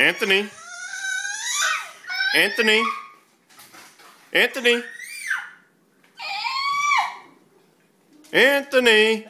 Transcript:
Anthony. Anthony. Anthony. Anthony.